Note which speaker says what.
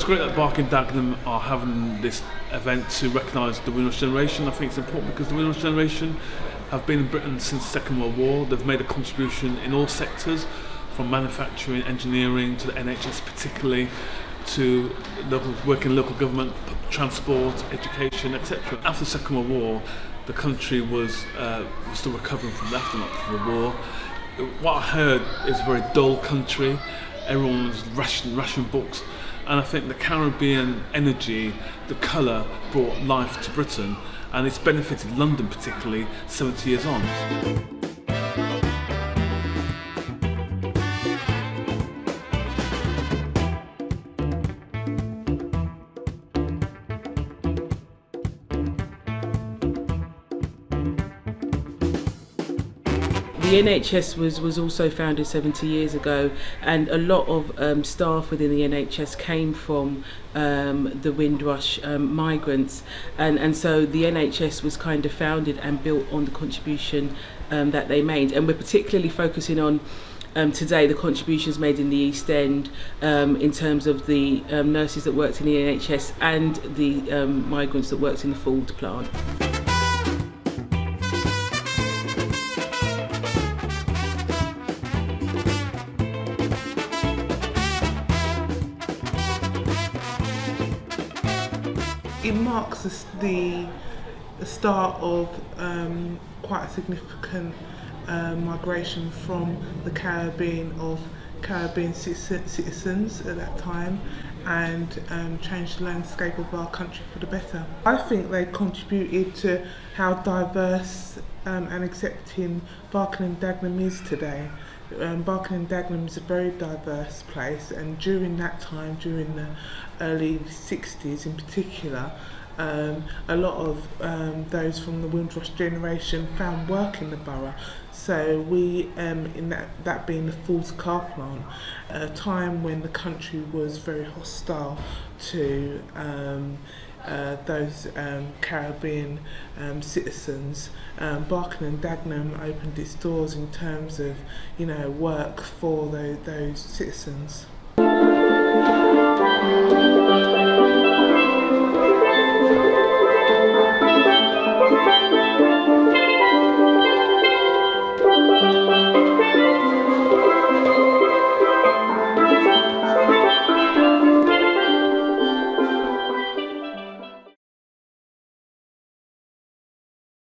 Speaker 1: It's great that Barking and Dagenham are having this event to recognise the Windrush generation. I think it's important because the Windrush generation have been in Britain since the Second World War. They've made a contribution in all sectors, from manufacturing, engineering to the NHS particularly, to local work in local government, transport, education, etc. After the Second World War, the country was, uh, still recovering from the aftermath of the war. What I heard is a very dull country. Everyone was rationing, rationing books and I think the Caribbean energy, the colour brought life to Britain and it's benefited London particularly 70 years on.
Speaker 2: The NHS was, was also founded 70 years ago, and a lot of um, staff within the NHS came from um, the Windrush um, migrants, and, and so the NHS was kind of founded and built on the contribution um, that they made, and we're particularly focusing on. Um, today, the contributions made in the East End um, in terms of the um, nurses that worked in the NHS and the um, migrants that worked in the Ford plant.
Speaker 3: It marks the, start of um, quite a significant uh, migration from the Caribbean of Caribbean citizens at that time and um, changed the landscape of our country for the better. I think they contributed to how diverse um, and accepting Barking and Dagenham is today. Um, Barking and Dagenham is a very diverse place and during that time, during the early 60s in particular, um, a lot of um, those from the Windrush generation found work in the borough. So we, um, in that, that being the Ford's car plant, a time when the country was very hostile to um, uh, those um, Caribbean um, citizens, um, Barking and Dagenham opened its doors in terms of, you know, work for those, those citizens.